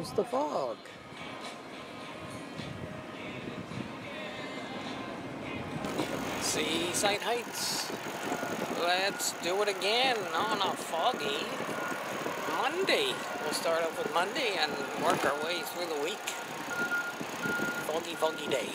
goes the fog. Seaside Heights. Let's do it again on a foggy Monday. We'll start off with Monday and work our way through the week. Foggy, foggy day.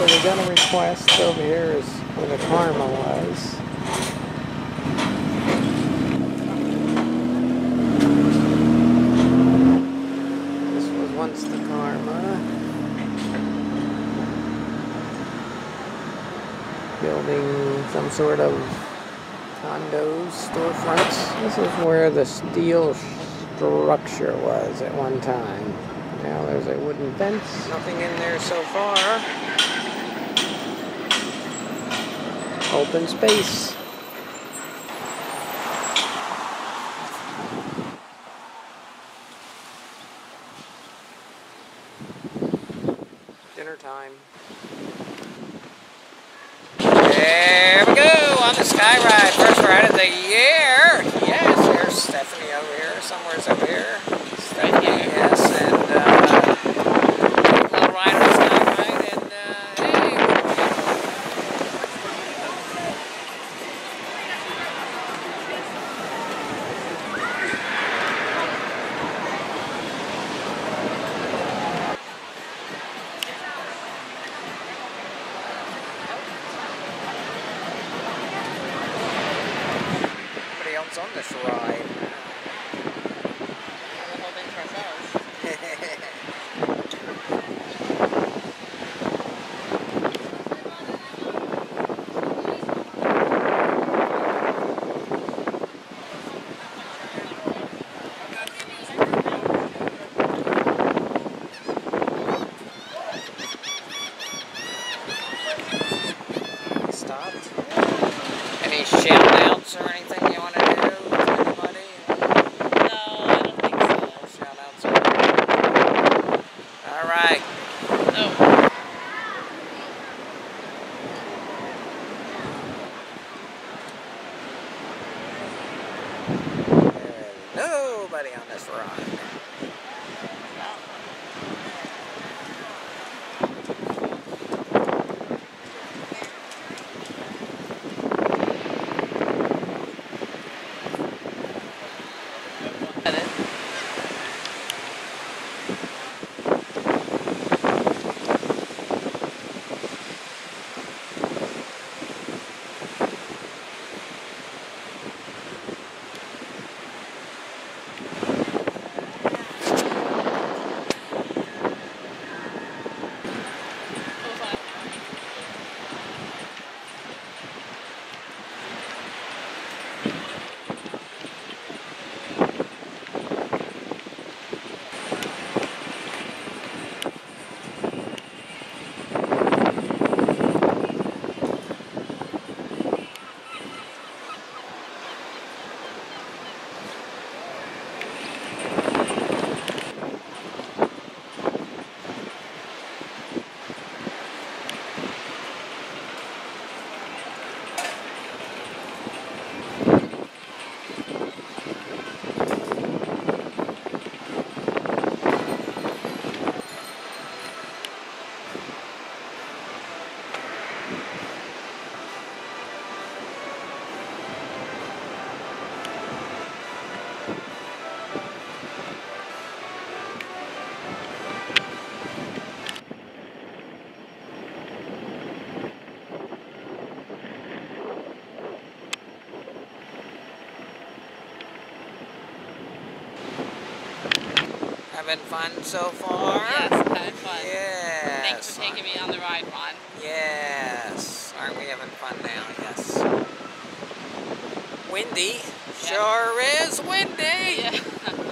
So we're gonna request over here is where the karma was. This was once the karma. Building some sort of condos, storefronts. This is where the steel structure was at one time. Now there's a wooden fence. Nothing in there so far. Open space. Dinner time. There we go on the sky ride. First ride of the year. Yes, there's Stephanie over here. Somewhere's over here. Stephanie, yes, and uh, little ride on the sky ride, and uh, hey, what do we got? Nobody on this ride. Any shout outs or anything you want to anybody? No, I don't think so. No shout outs or anything? All right. No. There's nobody on this ride. Having fun so far? Yes, having fun. Yeah. Thanks for taking me on the ride, Ron. Yes. Aren't we having fun now? Yes. Windy. Sure is windy. Yeah.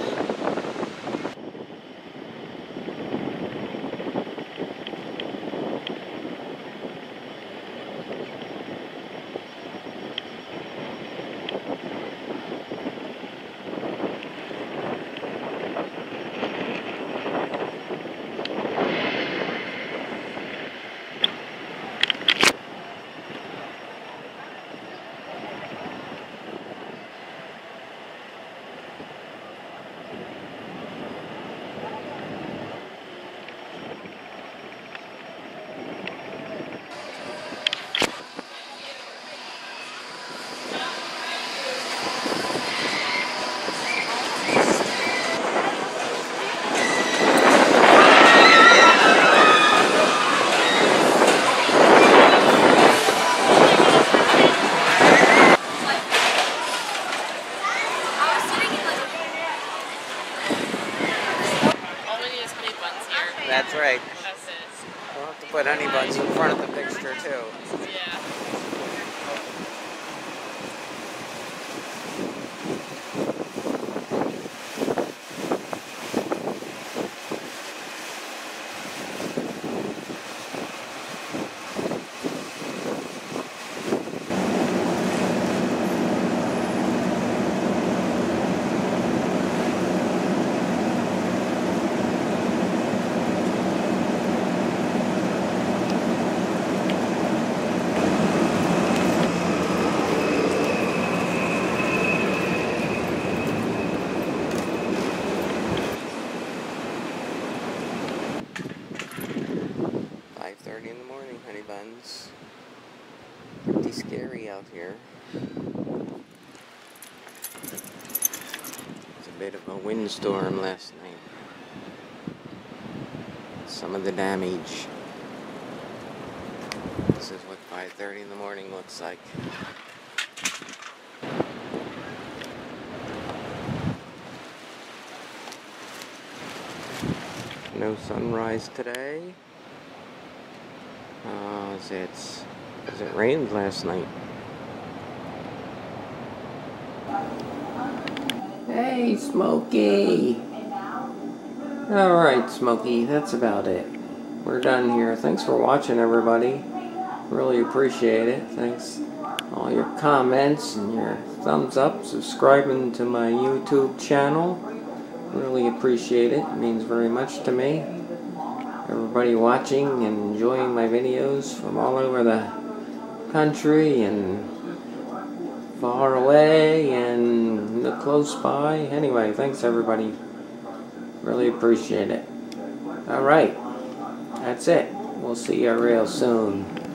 Buns in front of the picture too. Yeah. Five thirty in the morning, honey buns. Pretty scary out here. It's a bit of a windstorm last night. Some of the damage. This is what 5:30 in the morning looks like. No sunrise today. Uh, is it, is it rained last night? Hey, Smokey! Alright, Smokey, that's about it. We're done here. Thanks for watching, everybody. Really appreciate it. Thanks all your comments and your thumbs up, subscribing to my YouTube channel. Really appreciate it. It means very much to me everybody watching and enjoying my videos from all over the country and far away and close by. Anyway, thanks everybody. Really appreciate it. Alright, that's it. We'll see you real soon.